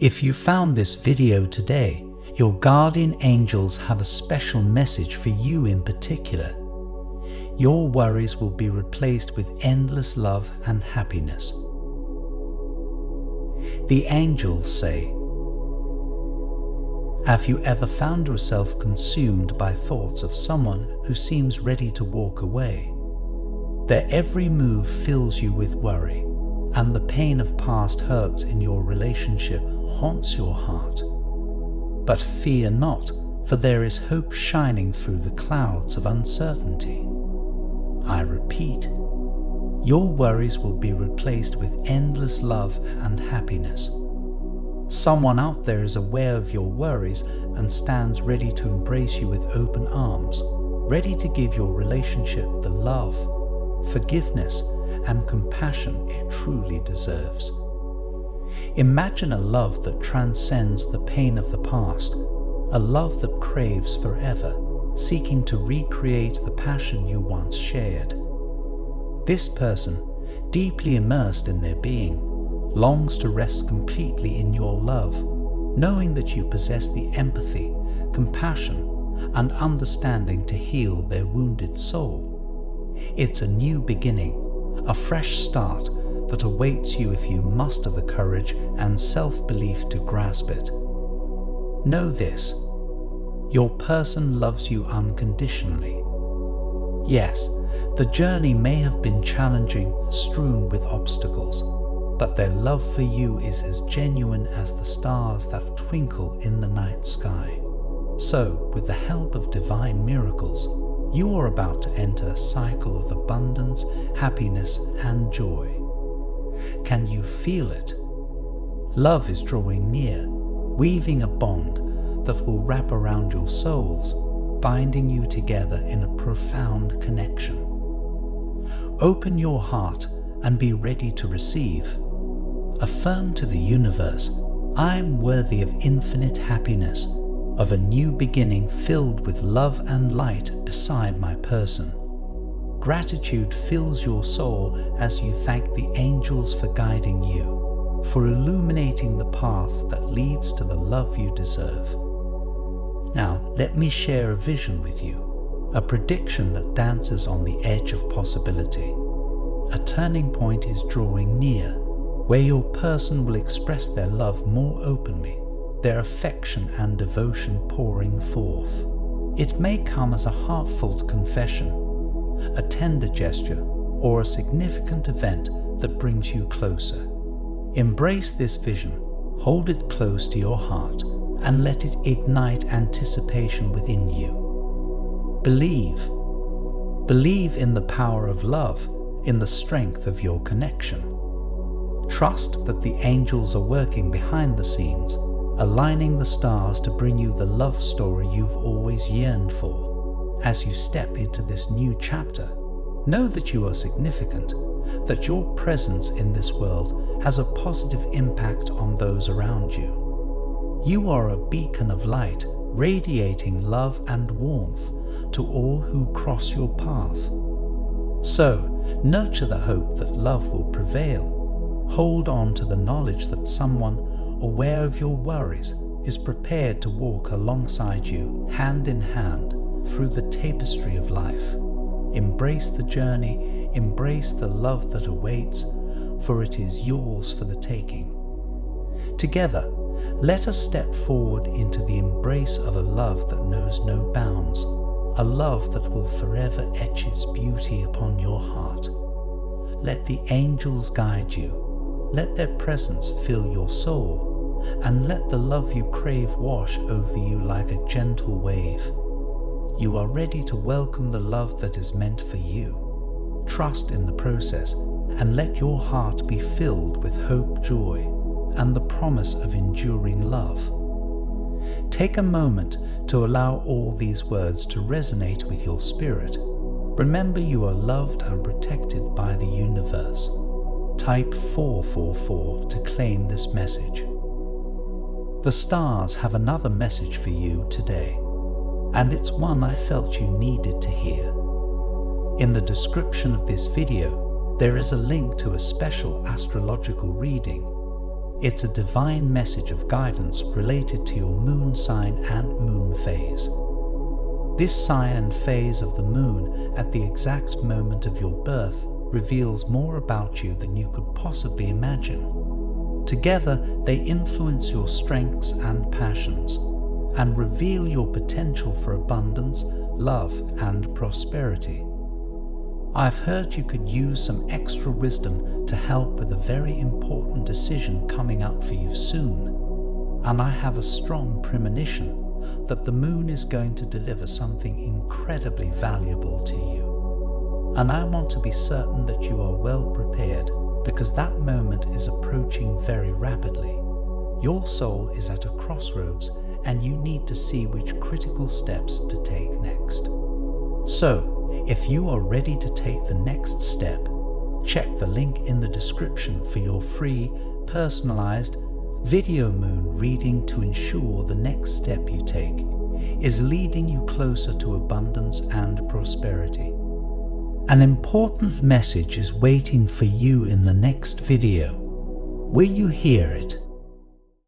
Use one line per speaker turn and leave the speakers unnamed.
If you found this video today, your guardian angels have a special message for you in particular. Your worries will be replaced with endless love and happiness. The angels say, Have you ever found yourself consumed by thoughts of someone who seems ready to walk away? Their every move fills you with worry, and the pain of past hurts in your relationship haunts your heart. But fear not, for there is hope shining through the clouds of uncertainty. I repeat, your worries will be replaced with endless love and happiness. Someone out there is aware of your worries and stands ready to embrace you with open arms, ready to give your relationship the love, forgiveness, and compassion it truly deserves. Imagine a love that transcends the pain of the past, a love that craves forever, seeking to recreate the passion you once shared. This person, deeply immersed in their being, longs to rest completely in your love, knowing that you possess the empathy, compassion, and understanding to heal their wounded soul. It's a new beginning, a fresh start that awaits you if you muster the courage and self-belief to grasp it. Know this, your person loves you unconditionally Yes, the journey may have been challenging, strewn with obstacles, but their love for you is as genuine as the stars that twinkle in the night sky. So, with the help of divine miracles, you are about to enter a cycle of abundance, happiness, and joy. Can you feel it? Love is drawing near, weaving a bond that will wrap around your souls binding you together in a profound connection. Open your heart and be ready to receive. Affirm to the universe, I am worthy of infinite happiness, of a new beginning filled with love and light beside my person. Gratitude fills your soul as you thank the angels for guiding you, for illuminating the path that leads to the love you deserve. Now, let me share a vision with you, a prediction that dances on the edge of possibility. A turning point is drawing near, where your person will express their love more openly, their affection and devotion pouring forth. It may come as a heartfelt confession, a tender gesture, or a significant event that brings you closer. Embrace this vision, hold it close to your heart, and let it ignite anticipation within you. Believe. Believe in the power of love, in the strength of your connection. Trust that the angels are working behind the scenes, aligning the stars to bring you the love story you've always yearned for. As you step into this new chapter, know that you are significant, that your presence in this world has a positive impact on those around you. You are a beacon of light, radiating love and warmth to all who cross your path. So, nurture the hope that love will prevail. Hold on to the knowledge that someone aware of your worries is prepared to walk alongside you, hand in hand, through the tapestry of life. Embrace the journey, embrace the love that awaits, for it is yours for the taking. Together, let us step forward into the embrace of a love that knows no bounds, a love that will forever etch its beauty upon your heart. Let the angels guide you, let their presence fill your soul, and let the love you crave wash over you like a gentle wave. You are ready to welcome the love that is meant for you. Trust in the process and let your heart be filled with hope, joy, and the promise of enduring love. Take a moment to allow all these words to resonate with your spirit. Remember you are loved and protected by the universe. Type 444 to claim this message. The stars have another message for you today, and it's one I felt you needed to hear. In the description of this video, there is a link to a special astrological reading It's a divine message of guidance related to your moon sign and moon phase. This sign and phase of the moon at the exact moment of your birth reveals more about you than you could possibly imagine. Together, they influence your strengths and passions and reveal your potential for abundance, love, and prosperity. I've heard you could use some extra wisdom to help with a very important decision coming up for you soon. And I have a strong premonition that the moon is going to deliver something incredibly valuable to you. And I want to be certain that you are well prepared because that moment is approaching very rapidly. Your soul is at a crossroads and you need to see which critical steps to take next. So, if you are ready to take the next step, check the link in the description for your free, personalized Video Moon reading to ensure the next step you take is leading you closer to abundance and prosperity. An important message is waiting for you in the next video. Will you hear it?